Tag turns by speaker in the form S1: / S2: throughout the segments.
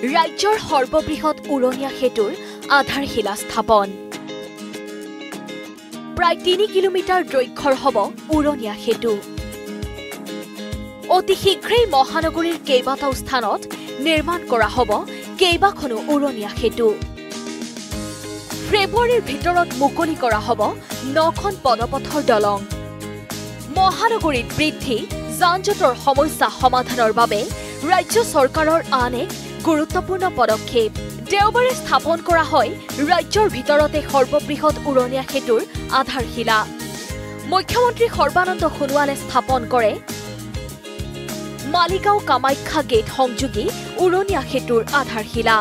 S1: ৰাজ্যৰ সৰ্ববৃহৎ উৰণীয়া সেতুৰ আধাৰশিলা স্থাপন। প্ৰায় তিনি কিলোমিটাৰ দৈৰ্ঘ্যৰ হ'ব উৰণীয়া সেতু। অতি শীঘ্ৰেই মহানগৰীৰ কেইবাটাও স্থানত নিৰ্মাণ কৰা হ'ব কেইবাখনো উৰণীয়া সেতু। ফেব্ৰুৱাৰীৰ ভিতৰত মুকলি কৰা হ'ব নখন পদপথৰ দলং। মহানগৰীত বৃদ্ধি যান জঁটৰ সমস্যা সমাধানৰ বাবে ৰাজ্য চৰকাৰৰ আন এক গুৰুত্বপূৰ্ণ পদক্ষেপ। দেওবাৰে স্থাপন কৰা হয় ৰাজ্যৰ ভিতৰতে সৰ্ববৃহৎ উৰণীয়া সেতুৰ আধাৰশিলা। মুখ্যমন্ত্ৰী সৰ্বানন্দ সোণোৱালে স্থাপন কৰে মালিগাঁও কামাখ্যা গেট সংযোগী উৰণীয়া সেতুৰ আধাৰশিলা।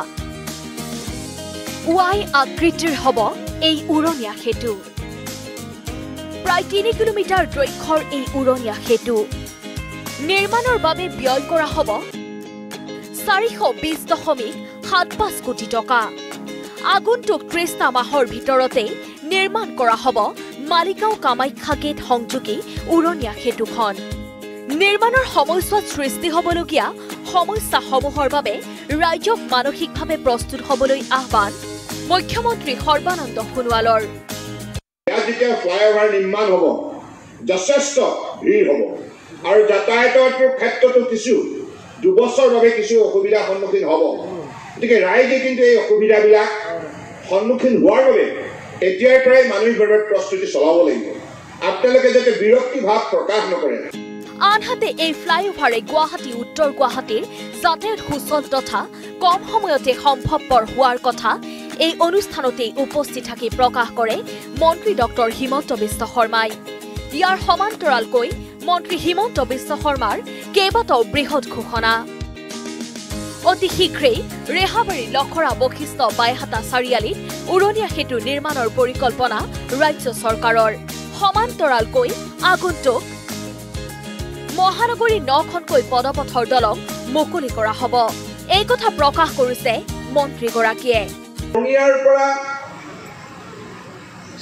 S1: ৱাই আকৃতিৰ হ'ব এই উৰণীয়া সেতু। প্ৰায় তিনি কিলোমিটাৰ দৈৰ্ঘ্যৰ এই উৰণীয়া সেতু। নিৰ্মাণৰ বাবে ব্যয় কৰা হ'ব চাৰিশ বিশ দশমিক সাত পাঁচ কোটি টকা। আগন্তুক ত্ৰিশটা মাহৰ ভিতৰতে নিৰ্মাণ কৰা হ'ব মালিগাঁও কামাখ্যা গেট সংযোগী উৰণীয়া সেতুখন। নিৰ্মাণৰ সময়ছোৱাত সৃষ্টি হ'বলগীয়া সমস্যাসমূহৰ বাবে ৰাইজক মানসিকভাৱে প্ৰস্তুত হ'বলৈ আহ্বান মুখ্যমন্ত্ৰী সৰ্বানন্দ সোণোৱালৰ।
S2: ফ্লাইঅভাৰ নিৰ্মাণ হ'ব যথেষ্ট ভিৰ হ'ব। আৰু যাতায়াতৰ ক্ষেত্ৰতো কিছু দুবছৰৰ বাবে কিছু অসুবিধাৰ সন্মুখীন হ'ব। গতিকে ৰাইজে কিন্তু এই অসুবিধাবিলাক সন্মুখীন হোৱাৰ বাবে এতিয়াৰ পৰাই মানসিকভাৱে প্ৰস্তুতি চলাব লাগিব। আপোনালোকে যাতে বিৰক্তি ভাৱ প্ৰকাশ নকৰে।
S1: আনহাতে এই ফ্লাইঅভাৰে গুৱাহাটী উত্তৰ গুৱাহাটীৰ যাতায়াত সুচল তথা কম সময়তে সম্ভৱপৰ হোৱাৰ কথা এই অনুষ্ঠানতেই উপস্থিত থাকি প্ৰকাশ কৰে মন্ত্ৰী ডক্টৰ হিমন্ত বিশ্ব শৰ্মাই। ইয়াৰ সমান্তৰালকৈ মন্ত্ৰী হিমন্ত বিশ্ব শৰ্মাৰ কেইবাটাও বৃহৎ ঘোষণা। অতি শীঘ্ৰেই ৰেহাবাৰী লখৰা বশিষ্ঠ বাইহাটা চাৰিআলিত উৰণীয়া সেতু নিৰ্মাণৰ পৰিকল্পনা ৰাজ্য চৰকাৰৰ। সমান্তৰালকৈ আগন্তুক মহানগৰীৰ নখনকৈ পদপথৰ দলং মুকলি কৰা হ'ব। এই কথা প্ৰকাশ কৰিছে মন্ত্ৰীগৰাকীয়ে।
S2: পৰা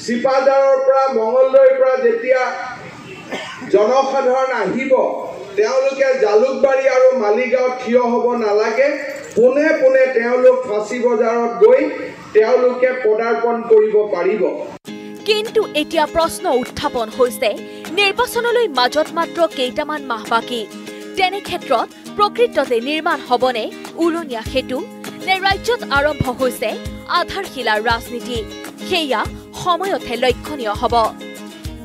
S2: চিপাঝাৰৰ পৰা মঙলদৈৰ পৰা যেতিয়া জনসাধাৰণ আহিব। তেওঁলোকে জালুকবাৰী আৰু মালিগাঁৱত থিয় হ'ব নালাগে। পোনে পোনে তেওঁলোক ফাঁচী বজাৰত গৈ তেওঁলোকে পদাৰ্পণ কৰিব পাৰিব।
S1: কিন্তু এতিয়া প্ৰশ্ন উত্থাপন হৈছে নিৰ্বাচনলৈ মাজত মাত্ৰ কেইটামান মাহ বাকী। তেনে ক্ষেত্ৰত প্ৰকৃততে নিৰ্মাণ হ'বনে উৰণীয়া সেতু নে ৰাজ্যত আৰম্ভ হৈছে আধাৰশিলাৰ ৰাজনীতি? সেয়া সময়তহে লক্ষণীয় হ'ব।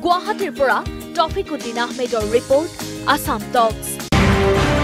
S1: গুৱাহাটীৰ পৰা টফিকুদ্দিন আহমেদৰ ৰিপৰ্ট আছাম টকছ